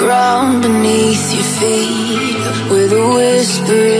Ground beneath your feet, with a whisper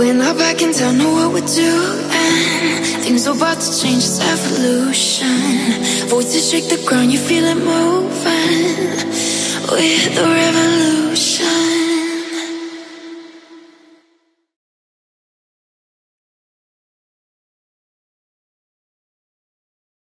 We're not back in town, know what we're doing. Things are about to change, it's evolution. Voices shake the ground, you feel it moving. We're the